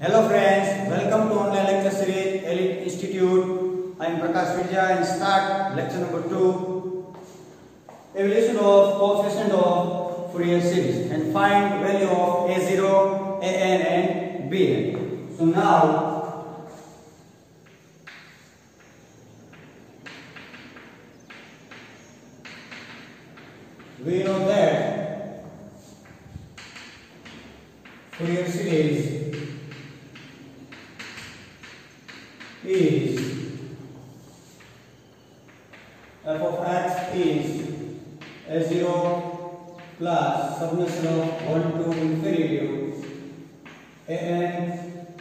Hello friends, welcome to online lecture series Elite Institute. I am Prakash Vidya and start lecture number 2. Evolution of coefficient of Fourier series and find value of A0, AN and BN. So now we know that Fourier series is f of x is a0 plus summation of 1 to infinity an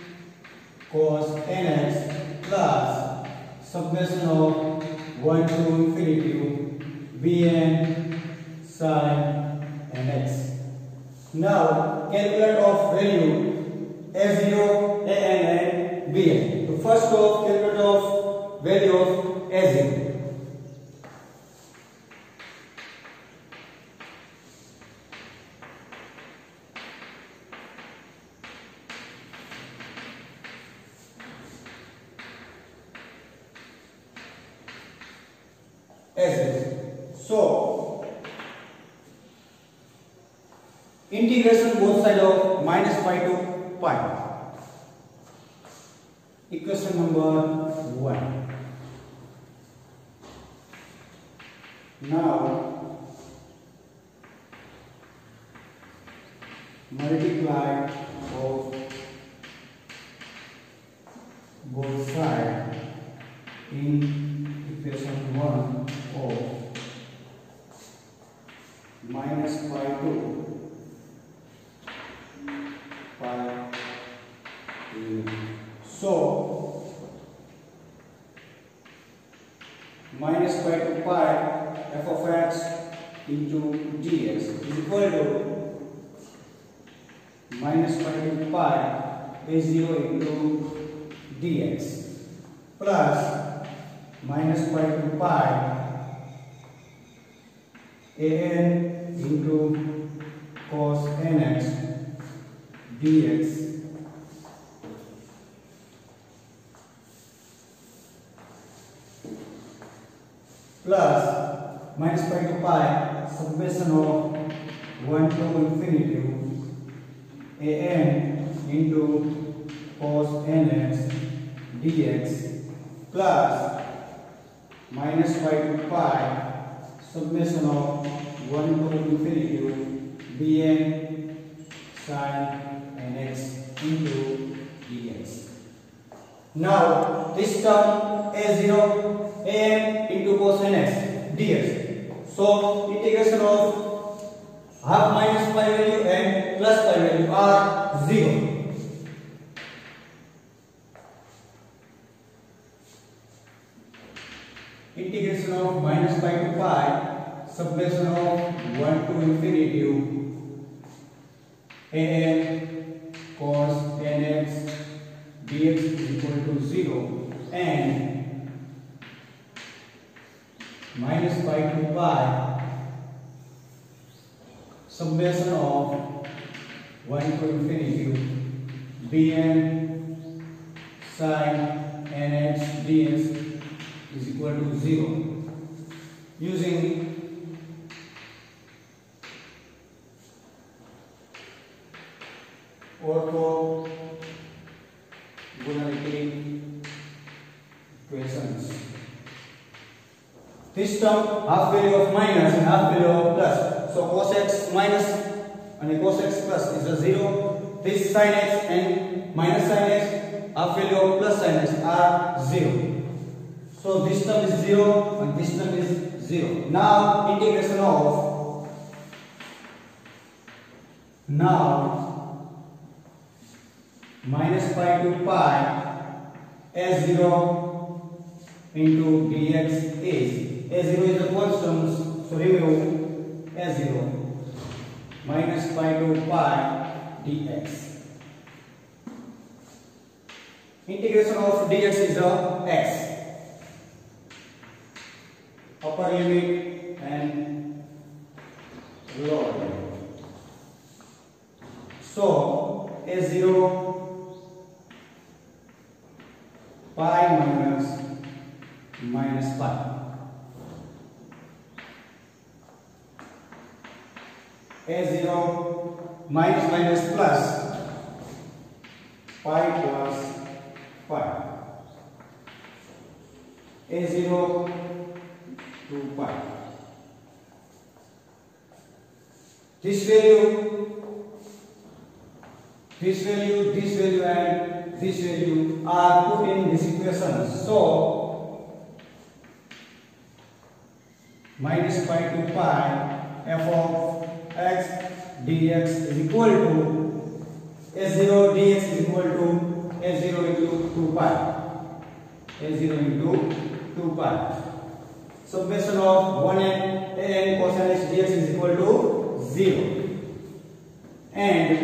cos nx plus summation of 1 to infinity bn sin nx. Now calculate of value a0, an and bn. First of calculate of value of a0. A0. So integration both side of minus pi to pi. Equation number 1. Now multiply of both side in equation 1 of minus pi to pi to so minus pi to pi f of x into dx is equal to minus pi to pi a0 into dx plus minus pi to pi an into cos nx dx. Plus minus pi to pi summation of 1 to infinity an into cos nx dx plus minus pi to pi summation of 1 to infinity bn sin nx into dx. Now this term a0 an into cos nx dx. So integration of half minus pi value and plus pi value are 0. integration of minus pi to pi summation of 1 to infinity an cos nx dx is equal to 0 and minus pi to pi summation of 1 to infinity bn sin nx dx is equal to 0 using orthogonality equations. This term half value of minus and half value of plus. So cos x minus and cos x plus is a 0. This sin x and minus sin x half value of plus sin x are 0. So this term is 0 and this term is 0. Now integration of now minus pi to pi s0 into dx is a0 is a constant so remove s0 minus pi to pi dx. Integration of dx is a x upper limit and lower limit. So a0 pi minus minus pi. A0 minus minus plus pi plus pi. A0 to pi. This value, this value, this value and this value are put in this equation. So, minus pi to pi f of x dx is equal to a0 dx is equal to a0 into 2 pi. a0 into 2 pi. Summation of 1 and n cosine x dx is equal to 0. And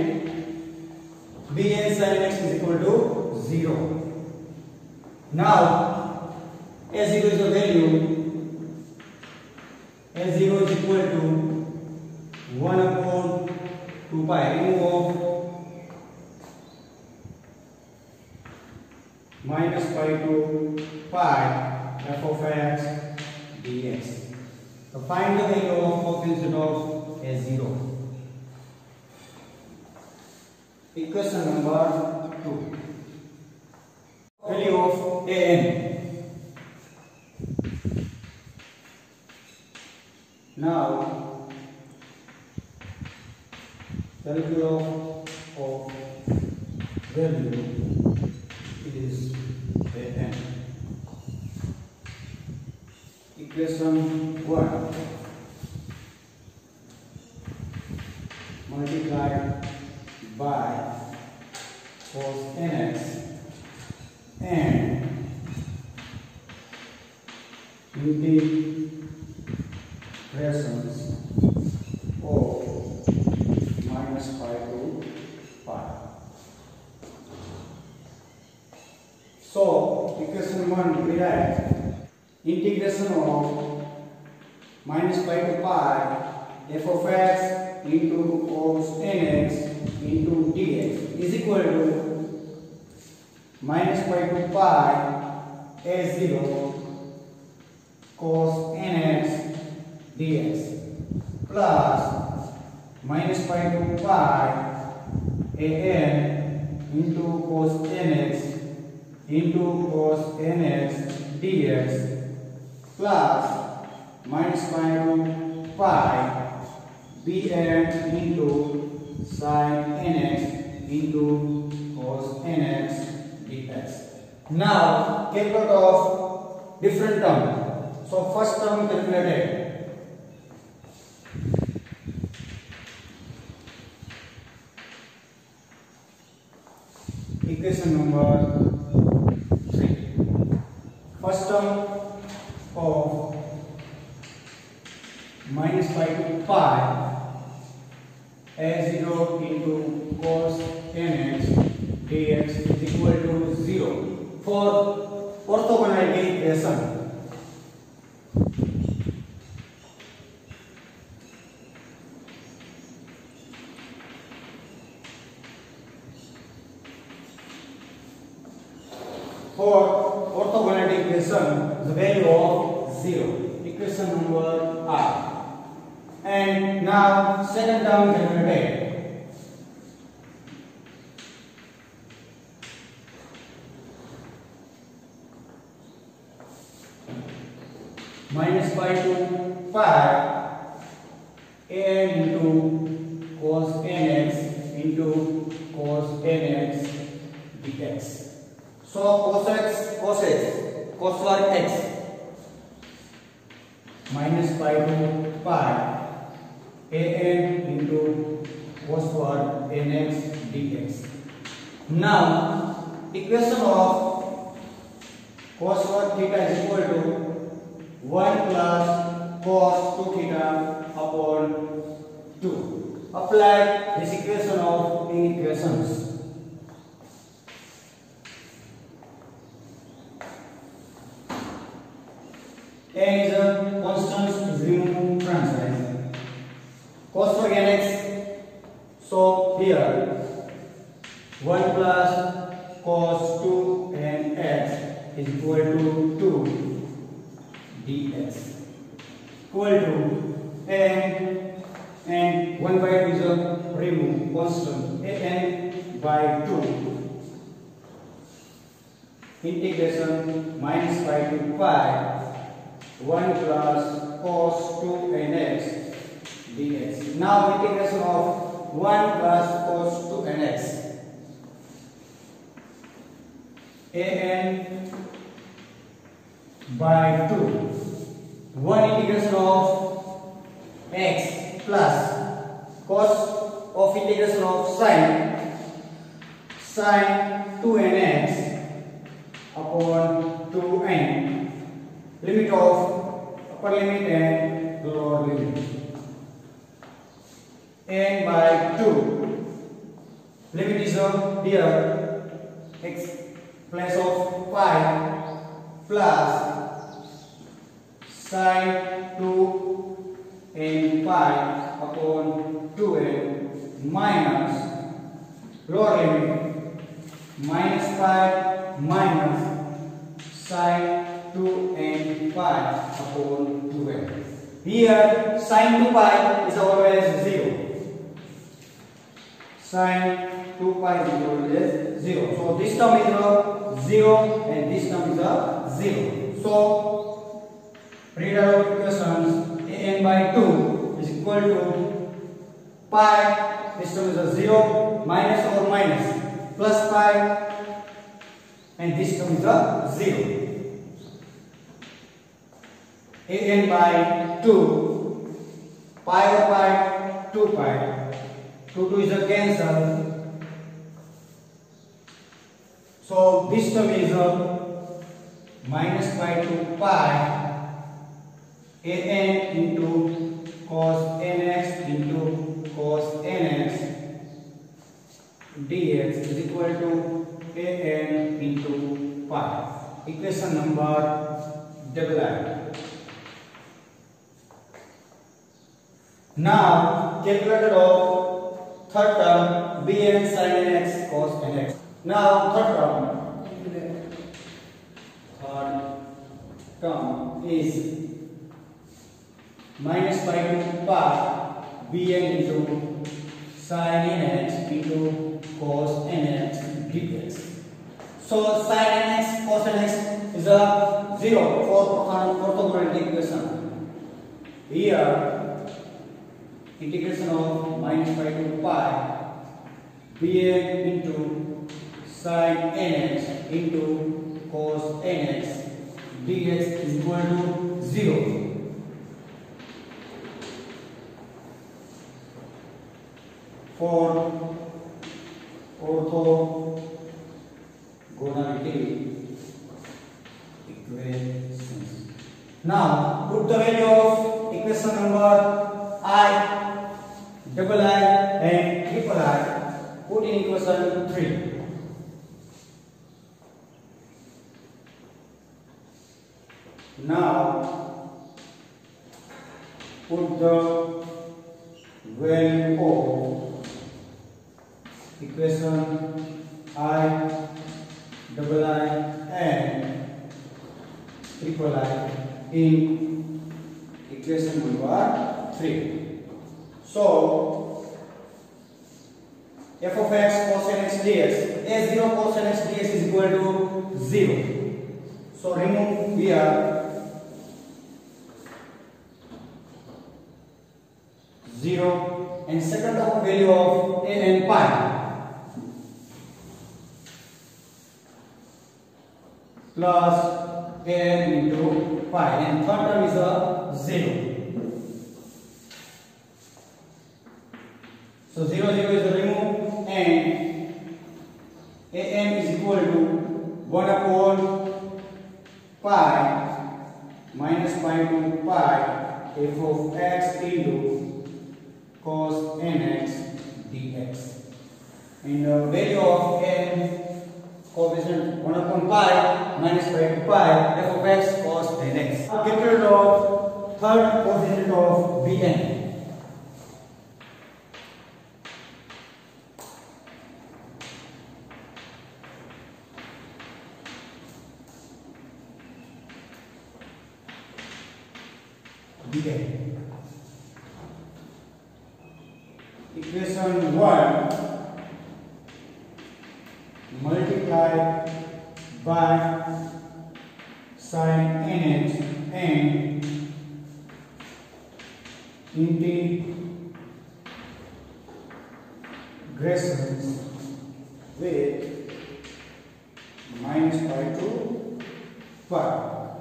bn sin x is equal to 0. Now, a0 is a value. a0 is equal to 1 upon 2 pi. Remove of minus pi to pi f of x dx. So find the value of coefficient of a0. Equation number 2. Value of an. Now, of, of value is an. Equation 1 multiplied by cos nx and integrations of minus pi to pi. So, equation 1 we write integration of minus pi to pi f of x into cos nx into dx is equal to minus pi to pi a0 cos nx dx plus minus pi to pi an into cos nx into cos nx dx plus minus pi to pi bn into sin nx into cos nx dx. Now calculate of different term. So first term calculated. Equation number three. First term of minus pi to pi a0 into cos nx dx is equal to 0 for orthogonality equation. For orthogonality equation, the value of 0. Equation number R. And now second term calculated. Minus So cos x cos x cos square x minus pi to pi an into cos square nx dx. Now equation of cos square theta is equal to 1 plus cos 2 theta upon 2. Apply this equation of the n is a constant from side. Cos for nx. So here 1 plus cos 2 and x is equal to 2 dx equal to n and 1 by 2 is a remove constant n by 2 integration minus pi to pi 1 plus cos 2 n x dx. Now integration of 1 plus cos 2 n x. An by 2 1 integration of x plus cos of integration of sine sine 2n x upon 2n limit of upper limit and lower limit. N by 2 limit is of here. X place of pi plus sine 2 n pi upon 2n minus lower limit. Minus pi minus sine 2 n pi upon 2n. Here sine 2 pi is always 0. Sine 2 pi is always 0. So this term is a 0 and this term is a 0. So reader of equations an by 2 is equal to pi, this term is a 0, minus or minus, plus pi and this term is a 0. An by 2, pi pi, 2 pi, 2 2 is a cancel. So this term is a minus pi 2 pi an into cos nx into cos nx dx is equal to an into pi. Equation number double I. Now calculated of third term bn sin nx cos nx. Now third term. Third term is minus pi to pi bn into sin nx into cos nx dx. So sin nx cos nx is a zero for orthogonal equation. Here integration of minus pi to pi bn into sin nx into cos nx dx is equal to 0. For orthogonality equations. Now put the value of equation number double i and triple i put in equation 3. Now put the value of equation i double i and triple i in equation number 3. So f of x cos nx dx a0 cos nx dx is equal to 0. So remove here. 0 and second of value of a and pi. Plus n into pi. And third term is a 0 so 0 0 is removed and an is equal to 1 upon pi minus pi to pi f of x into cos nx dx. And the value of n coefficient 1 upon pi minus pi to pi f of x cos nx. Get rid of third coefficient of bn. Dn. Equation 1 multiply by sine nx and integrations with minus pi to pi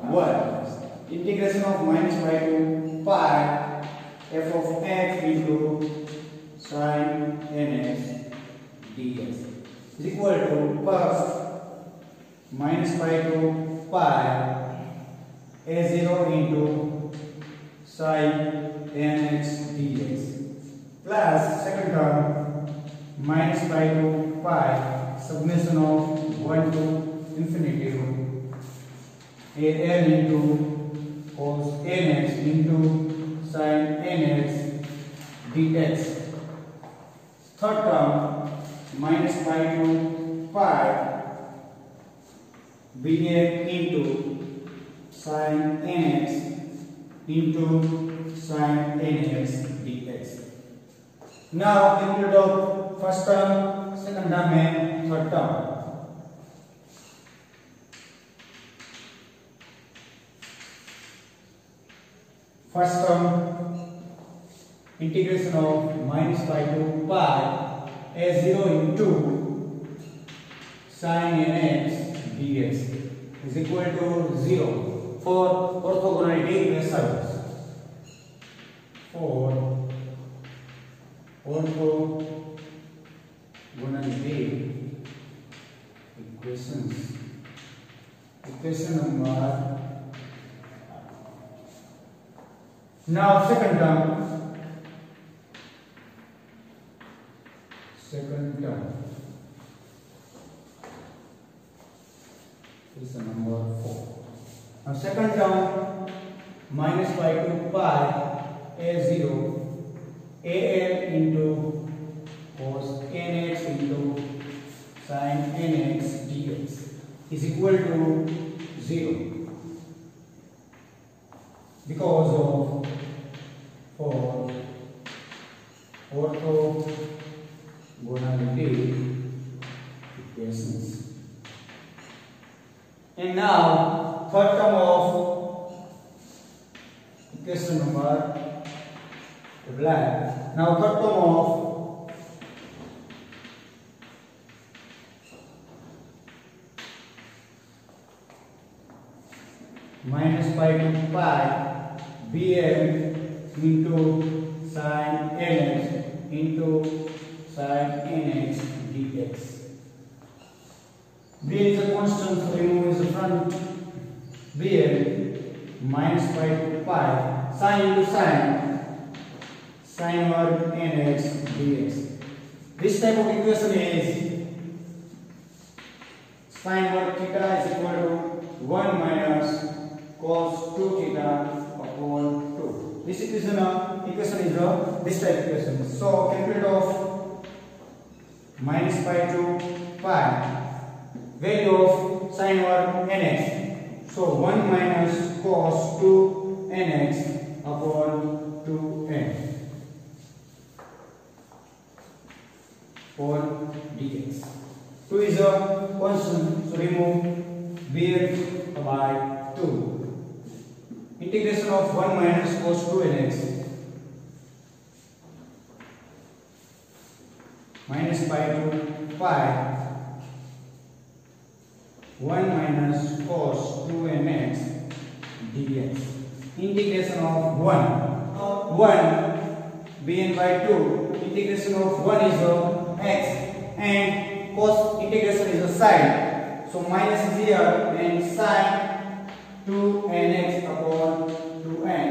1 integration of minus pi to pi f of x into sine nx dx is equal to first minus pi to pi a0 into sine nx dx plus second term minus pi to pi summation of 1 to infinity a n into cos nx into sin nx dx. Third term minus pi to pi bn into sin nx into sin nx dx now include of first term second term and third term. First term integration of minus pi to pi a0 into sin nx dx is equal to 0 for orthogonality measures for orthogonality equations equation number now second term. Second term is the number 4 now second term minus pi to pi a0 an into cos nx into sin nx dx is equal to 0 because of for orthogonality equations. And now third term of equation number black. Now third term of minus pi to pi bn into sine nx into sine nx dx. B is a constant, so remove the front bn minus to pi sin into sin sine worg nx dx. This type of equation is sin worg theta is equal to 1 minus cos 2 theta upon 2. This equation, uh, equation is this type of equation. So calculate of minus pi to pi value of sin worg nx. So 1 minus cos 2 nx upon 2n for dx. 2 is a constant, so remove b by 2. Integration of 1 minus cos 2 nx minus pi to pi 1 minus cos 2 nx dx. Integration of 1. 1 bn by 2. Integration of 1 is of x and cos integration is a sine. So minus here and sine 2nx upon 2n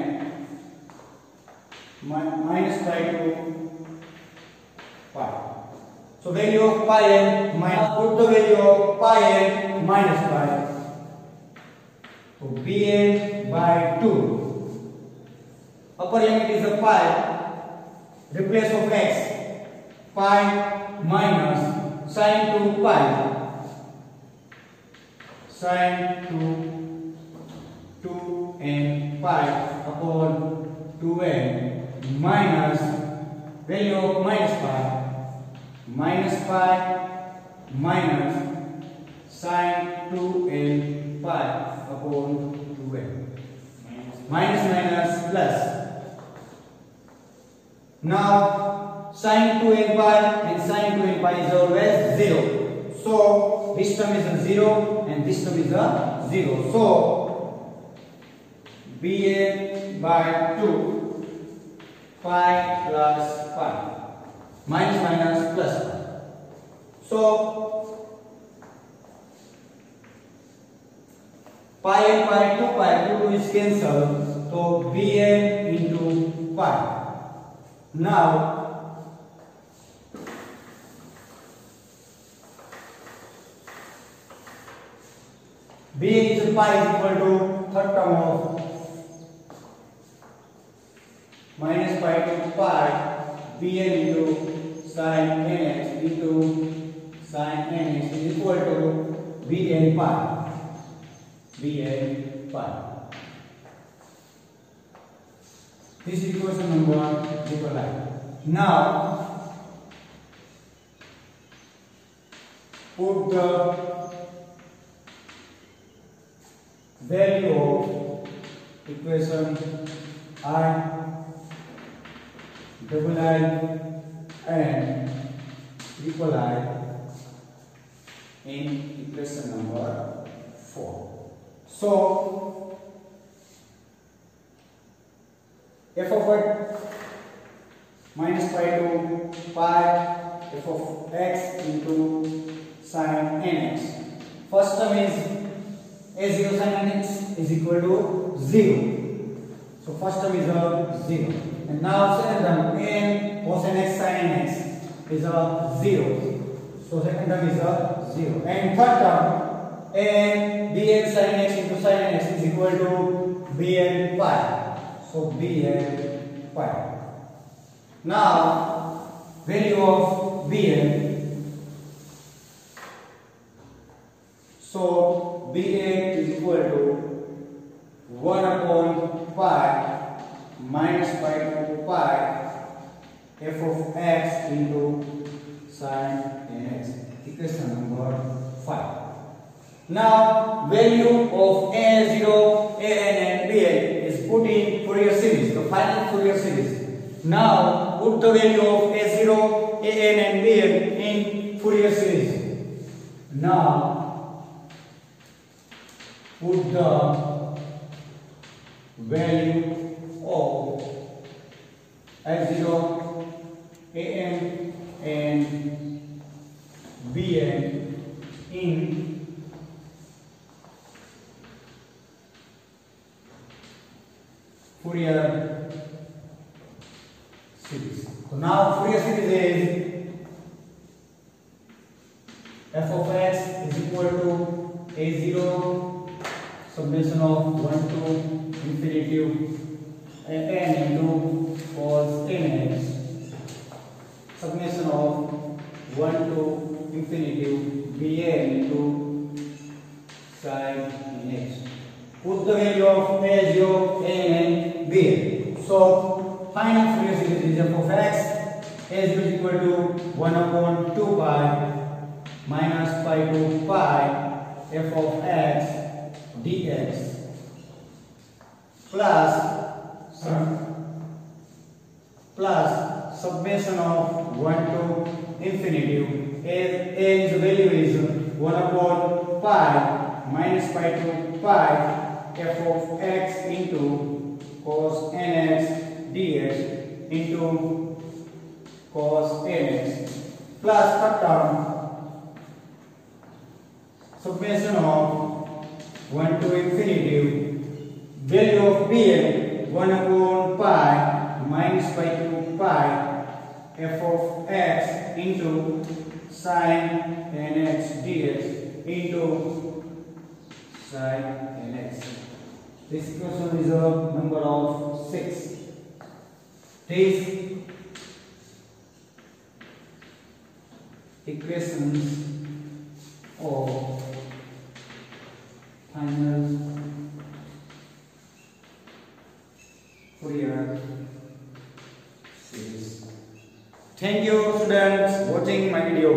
Mi- minus pi to pi. So value of pi n minus put the value of pi n minus pi. So bn by 2. Upper limit is a pi. Replace of x pi minus sine 2 pi sine 2 2 and pi upon 2n minus value of minus pi minus pi minus sine 2n pi upon 2n minus minus plus. Now sine 2n pi and sine 2n pi is always 0 so this term is a 0 and this term is a 0 so ba by 2 pi plus pi minus minus plus pi so pi and pi 2 pi 2 2 is cancelled so bn into pi now bn is pi is equal to third term of minus pi to pi bn into sin nx into sin nx is equal to bn pi bn pi this is equation number i now put the value of equation i double and triple in equation number 4 so f of x minus pi to pi f of x into sine nx. First term is a0 sine nx is equal to 0 so first term is a 0 and now second term n cos x sin nx is a 0 so second term is a 0 and third term n bn sin nx into sin x is equal to bn pi. So bn pi. Now value of bn. So bn is equal to 1 upon pi minus pi to pi f of x into sin nx equation number 5 now value of a0 an and bn is put in Fourier series the final Fourier series. Now put the value of a0 an and bn in Fourier series. Now put the value of f0 an and bn in Fourier series. So now Fourier series is f of x is equal to a0 summation of 1 to infinity n into cos nx summation of 1 to infinity bn into sin nx. Put the value of a0, a and b. So final series is f of x a0 is equal to 1 upon 2 pi minus pi to pi f of x dx plus plus summation of 1 to infinity. A, a value is 1 upon pi minus pi to pi f of x into cos nx dx into cos nx plus term summation of 1 to infinity value of bn 1 upon pi minus pi to pi f of x into sin nx dx into sin nx. This equation is a number of 6. These equations of final Fourier series. Thank you students watching my video.